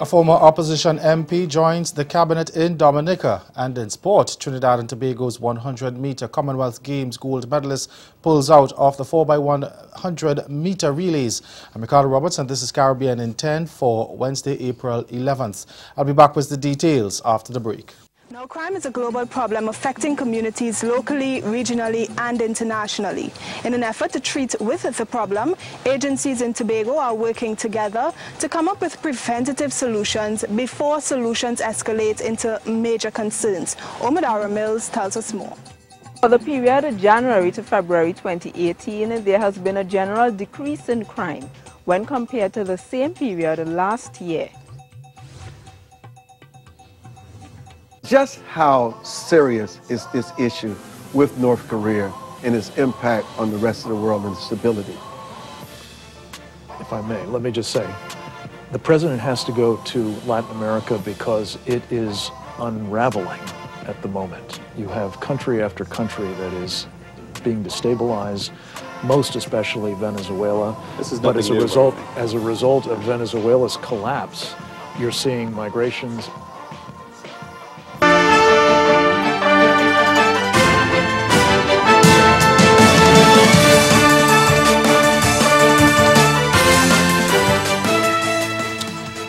A former opposition MP joins the cabinet in Dominica and in sport, Trinidad and Tobago's 100-meter Commonwealth Games gold medalist pulls out of the 4x100-meter relays. I'm Ricardo Roberts and this is Caribbean in 10 for Wednesday, April 11th. I'll be back with the details after the break. Now, crime is a global problem affecting communities locally, regionally, and internationally. In an effort to treat with the problem, agencies in Tobago are working together to come up with preventative solutions before solutions escalate into major concerns. Omadara Mills tells us more. For the period of January to February 2018, there has been a general decrease in crime when compared to the same period last year. Just how serious is this issue with North Korea and its impact on the rest of the world and stability? If I may, let me just say, the president has to go to Latin America because it is unraveling at the moment. You have country after country that is being destabilized, most especially Venezuela. but as a result, as a result of Venezuela's collapse, you're seeing migrations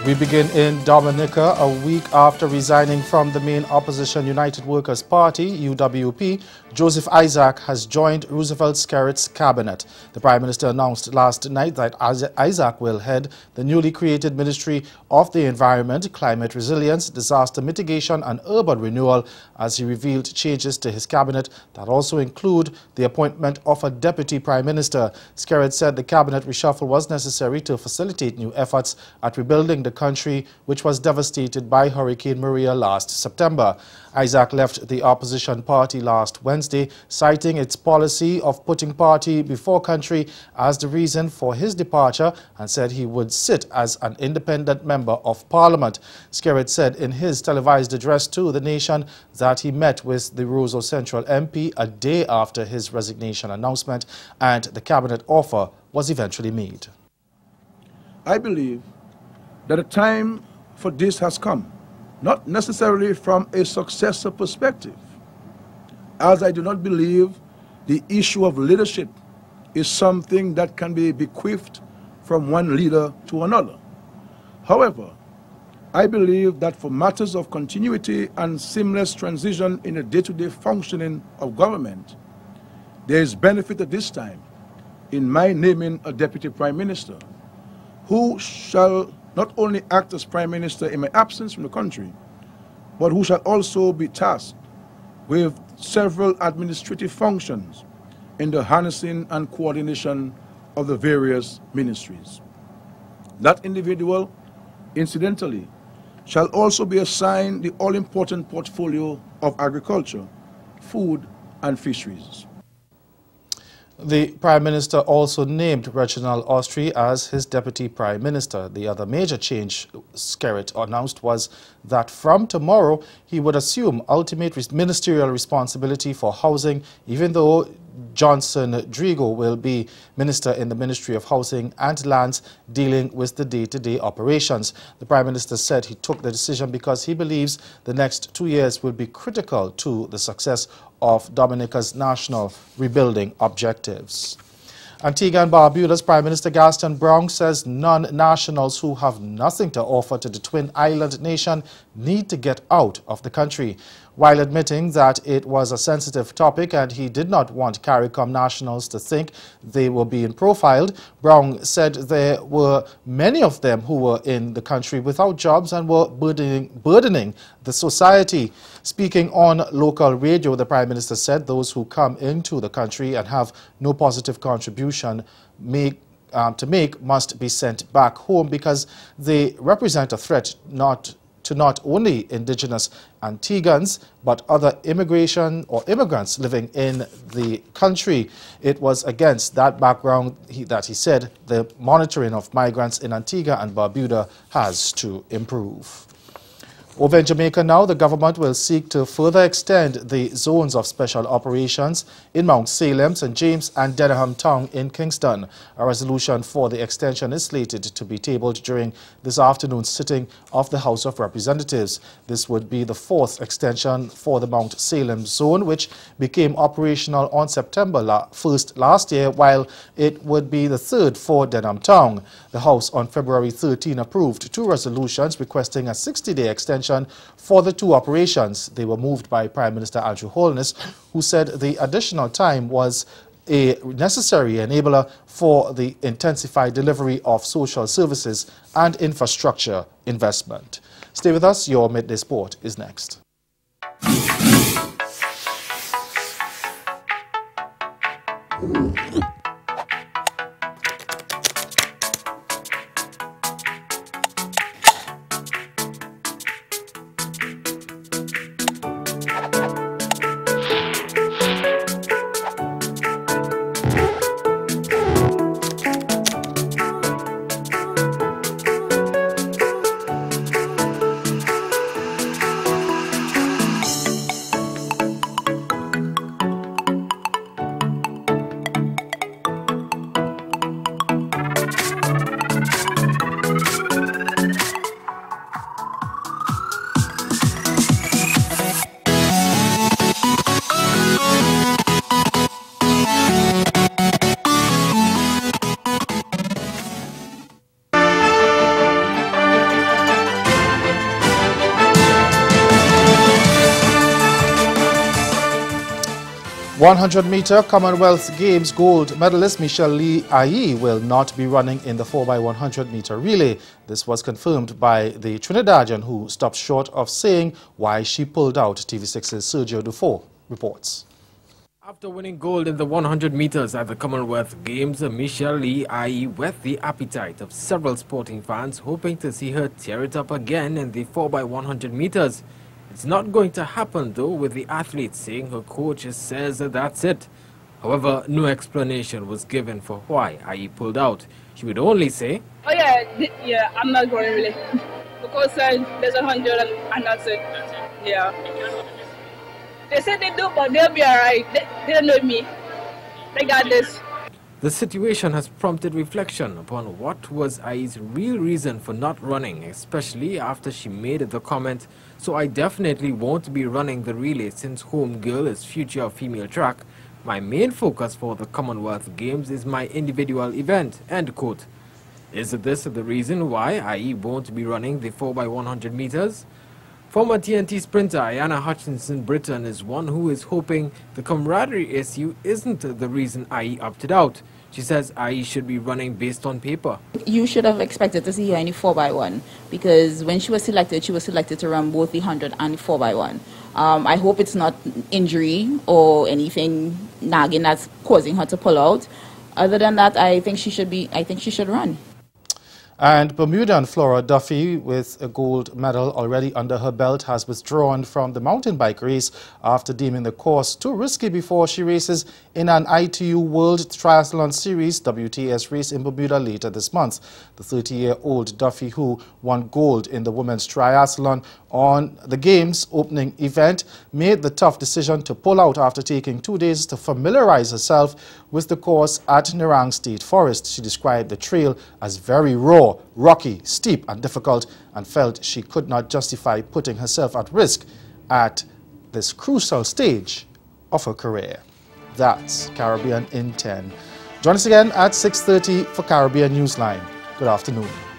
We begin in Dominica a week after resigning from the main opposition United Workers' Party, UWP. Joseph Isaac has joined Roosevelt Skerrit's cabinet. The Prime Minister announced last night that Isaac will head the newly created Ministry of the Environment, Climate Resilience, Disaster Mitigation and Urban Renewal as he revealed changes to his cabinet that also include the appointment of a Deputy Prime Minister. Skerrit said the cabinet reshuffle was necessary to facilitate new efforts at rebuilding the country, which was devastated by Hurricane Maria last September. Isaac left the opposition party last Wednesday, citing its policy of putting party before country as the reason for his departure and said he would sit as an independent member of parliament. Skerrit said in his televised address to the nation that he met with the Roseau Central MP a day after his resignation announcement and the cabinet offer was eventually made. I believe that the time for this has come, not necessarily from a successor perspective, as I do not believe the issue of leadership is something that can be bequeathed from one leader to another. However, I believe that for matters of continuity and seamless transition in the day-to-day -day functioning of government, there is benefit at this time in my naming a deputy prime minister who shall not only act as prime minister in my absence from the country, but who shall also be tasked with several administrative functions in the harnessing and coordination of the various ministries. That individual, incidentally, shall also be assigned the all-important portfolio of agriculture, food, and fisheries. The Prime Minister also named Reginald Austrie as his Deputy Prime Minister. The other major change Skerrit announced was that from tomorrow he would assume ultimate ministerial responsibility for housing, even though Johnson Drigo will be Minister in the Ministry of Housing and Lands dealing with the day-to-day -day operations. The Prime Minister said he took the decision because he believes the next two years will be critical to the success of Dominica's national rebuilding objectives. Antigua and Barbuda's Prime Minister Gaston Browne says non-nationals who have nothing to offer to the twin island nation need to get out of the country. While admitting that it was a sensitive topic and he did not want CARICOM nationals to think they were being profiled, Browne said there were many of them who were in the country without jobs and were burdening, burdening the society. Speaking on local radio, the Prime Minister said those who come into the country and have no positive contribution make um, to make must be sent back home because they represent a threat not to not only indigenous Antiguans, but other immigration or immigrants living in the country. It was against that background he, that he said the monitoring of migrants in Antigua and Barbuda has to improve. Over in Jamaica now, the government will seek to further extend the zones of special operations in Mount Salem, St. James and Denham Town in Kingston. A resolution for the extension is slated to be tabled during this afternoon's sitting of the House of Representatives. This would be the fourth extension for the Mount Salem zone, which became operational on September 1st last year, while it would be the third for Denham Town. The House on February 13 approved two resolutions requesting a 60-day extension for the two operations. They were moved by Prime Minister Andrew Holness, who said the additional time was a necessary enabler for the intensified delivery of social services and infrastructure investment. Stay with us, your Midday Sport is next. 100-meter Commonwealth Games gold medalist Michelle Lee Ahye will not be running in the 4x100-meter relay. This was confirmed by the Trinidadian who stopped short of saying why she pulled out. TV6's Sergio Dufour reports. After winning gold in the 100 meters at the Commonwealth Games, Michelle Lee Ahye whet the appetite of several sporting fans hoping to see her tear it up again in the 4x100 meters. It's not going to happen though with the athlete saying her coach says that that's it. However, no explanation was given for why Ahye pulled out. She would only say, Oh yeah, yeah, I'm not going really. because uh, there's a hundred and, and, that's it. Yeah. They said they do, but they'll be alright. They, they don't know me. They got this. The situation has prompted reflection upon what was Ahye's real reason for not running, especially after she made the comment, so I definitely won't be running the relay since home girl is future female track. My main focus for the Commonwealth Games is my individual event, end quote. Is this the reason why Ahye won't be running the 4x100 meters? Former TNT sprinter Ayanna Hutchinson Britton is one who is hoping the camaraderie issue isn't the reason Ahye opted out. She says Ahye should be running based on paper. You should have expected to see her in the 4x1 because when she was selected, she was selected to run both the 100 and the 4x1. Um, I hope it's not injury or anything nagging that's causing her to pull out. Other than that, I think she should be. I think she should run. And Bermudian Flora Duffy, with a gold medal already under her belt, has withdrawn from the mountain bike race after deeming the course too risky before she races in an ITU World Triathlon Series WTS race in Bermuda later this month. The 30-year-old Duffy, who won gold in the women's triathlon on the Games opening event, made the tough decision to pull out after taking two days to familiarize herself with the course at Nerang State Forest. She described the trail as very raw, rocky, steep and difficult and felt she could not justify putting herself at risk at this crucial stage of her career. That's Caribbean in 10. Join us again at 6.30 for Caribbean Newsline. Good afternoon.